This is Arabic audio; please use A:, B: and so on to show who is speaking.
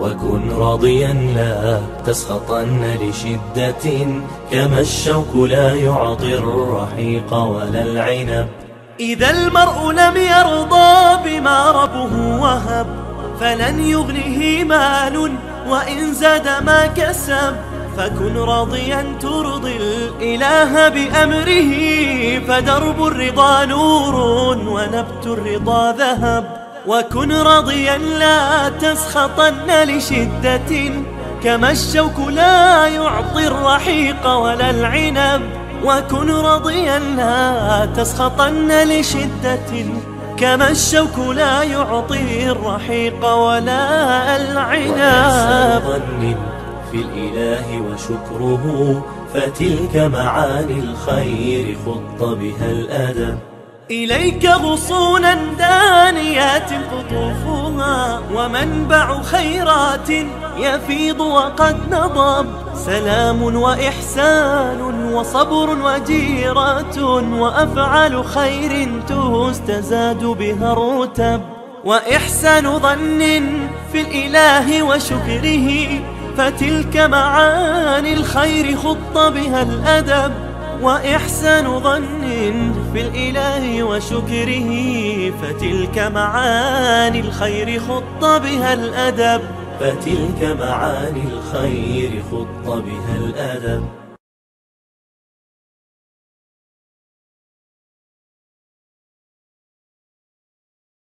A: وكن راضيا لا تسخطن لشدة كما الشوك لا يعطي الرحيق ولا العنب.
B: إذا المرء لم يرضى بما ربه وهب فلن يغنه مال وإن زاد ما كسب فكن راضيا ترضي الإله بأمره. فدرب الرضا نور ونبت الرضا ذهب. وكن راضيا لا تسخطن لشدة. كما الشوك لا يعطي الرحيق ولا العنب. وكن راضيا لا تسخطن لشدة. كما الشوك لا يعطي الرحيق ولا العنب.
A: في الإله وشكره فتلك معاني الخير خط بها الأدب.
B: إليك غصونا دانيات قطوفها ومنبع خيرات يفيض وقد نضب. سلام وإحسان وصبر وجيرة وأفعال خير تستزاد بها الرتب. وإحسان ظن في الإله وشكره فتلك معاني الخير خط بها الأدب. وإحسان ظن في الإله وشكره فتلك معاني الخير خط بها الأدب.
A: فتلك معاني الخير خط بها الأدب.